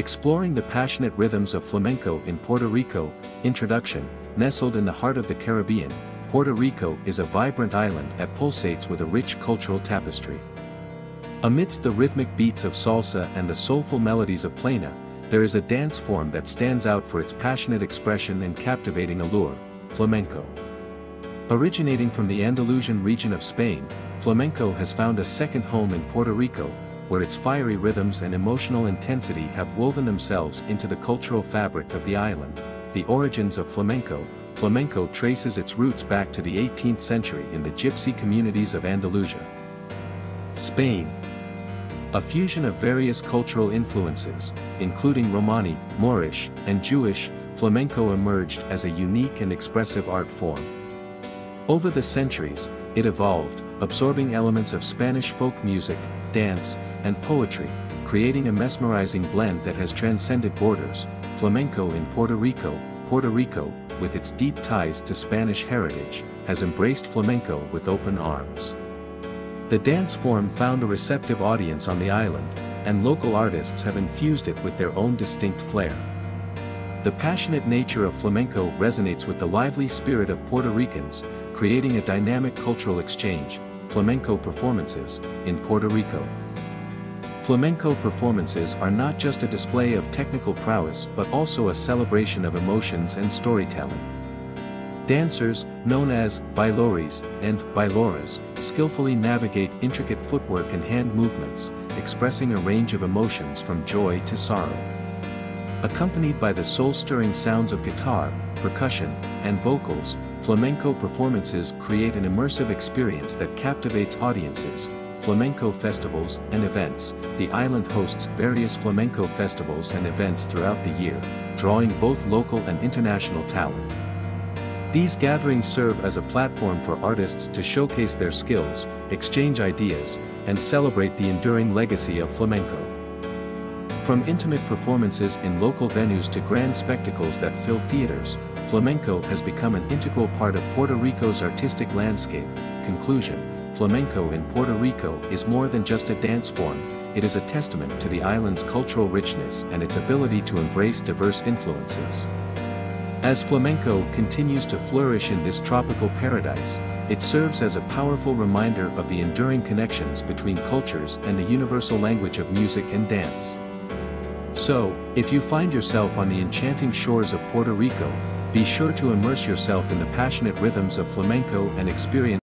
Exploring the passionate rhythms of flamenco in Puerto Rico, Introduction, nestled in the heart of the Caribbean, Puerto Rico is a vibrant island that pulsates with a rich cultural tapestry. Amidst the rhythmic beats of salsa and the soulful melodies of plena, there is a dance form that stands out for its passionate expression and captivating allure, flamenco. Originating from the Andalusian region of Spain, flamenco has found a second home in Puerto Rico, where its fiery rhythms and emotional intensity have woven themselves into the cultural fabric of the island. The origins of flamenco, flamenco traces its roots back to the 18th century in the gypsy communities of Andalusia. Spain. A fusion of various cultural influences, including Romani, Moorish, and Jewish, flamenco emerged as a unique and expressive art form. Over the centuries, it evolved, absorbing elements of Spanish folk music, dance, and poetry, creating a mesmerizing blend that has transcended borders, flamenco in Puerto Rico, Puerto Rico, with its deep ties to Spanish heritage, has embraced flamenco with open arms. The dance form found a receptive audience on the island, and local artists have infused it with their own distinct flair. The passionate nature of flamenco resonates with the lively spirit of Puerto Ricans, creating a dynamic cultural exchange, flamenco performances, in Puerto Rico. Flamenco performances are not just a display of technical prowess but also a celebration of emotions and storytelling. Dancers, known as bailaores and bailaoras, skillfully navigate intricate footwork and hand movements, expressing a range of emotions from joy to sorrow. Accompanied by the soul-stirring sounds of guitar, percussion, and vocals, flamenco performances create an immersive experience that captivates audiences. Flamenco festivals and events, the island hosts various flamenco festivals and events throughout the year, drawing both local and international talent. These gatherings serve as a platform for artists to showcase their skills, exchange ideas, and celebrate the enduring legacy of flamenco. From intimate performances in local venues to grand spectacles that fill theaters, flamenco has become an integral part of Puerto Rico's artistic landscape. Conclusion Flamenco in Puerto Rico is more than just a dance form, it is a testament to the island's cultural richness and its ability to embrace diverse influences. As flamenco continues to flourish in this tropical paradise, it serves as a powerful reminder of the enduring connections between cultures and the universal language of music and dance. So, if you find yourself on the enchanting shores of Puerto Rico, be sure to immerse yourself in the passionate rhythms of flamenco and experience